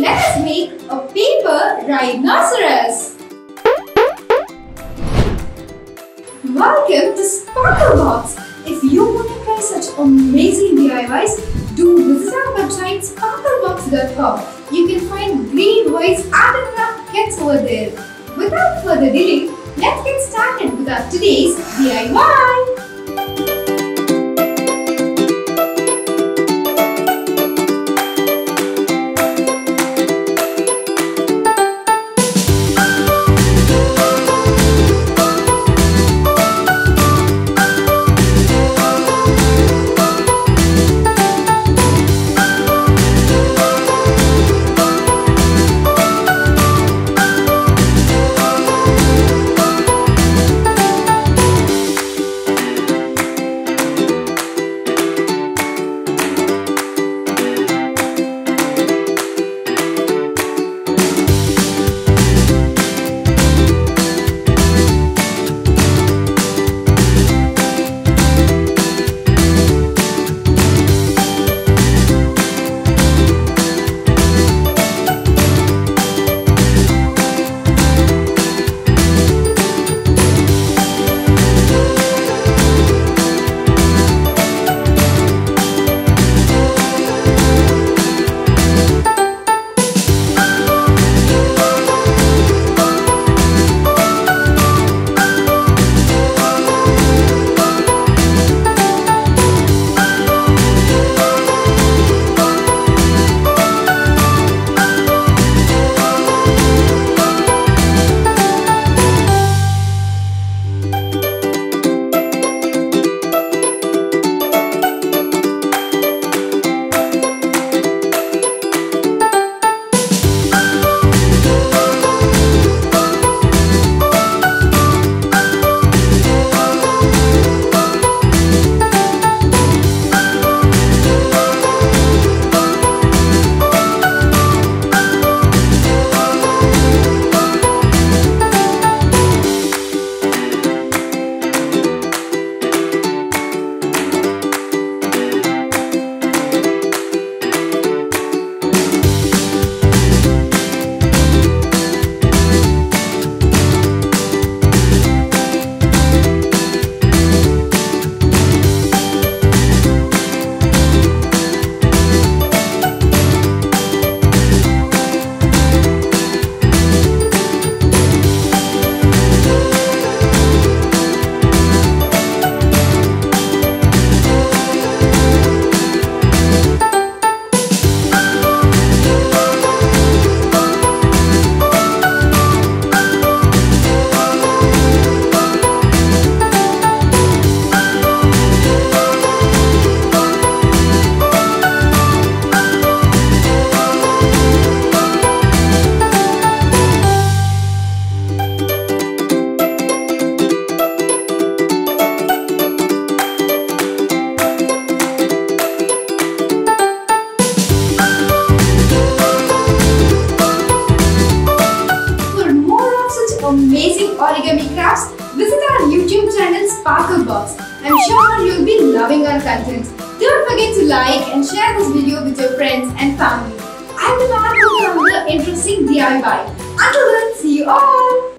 let us make a paper rhinoceros. Welcome to Sparklebox. If you want to try such amazing DIYs, do visit our website sparklebox.com. You can find great art and craft kits over there. Without further delay, let's get started with our today's DIY. Amazing origami crafts, visit our YouTube channel Sparklebox. I'm sure you'll be loving our content. Don't forget to like and share this video with your friends and family. I will add more another interesting DIY. Until then, see you all!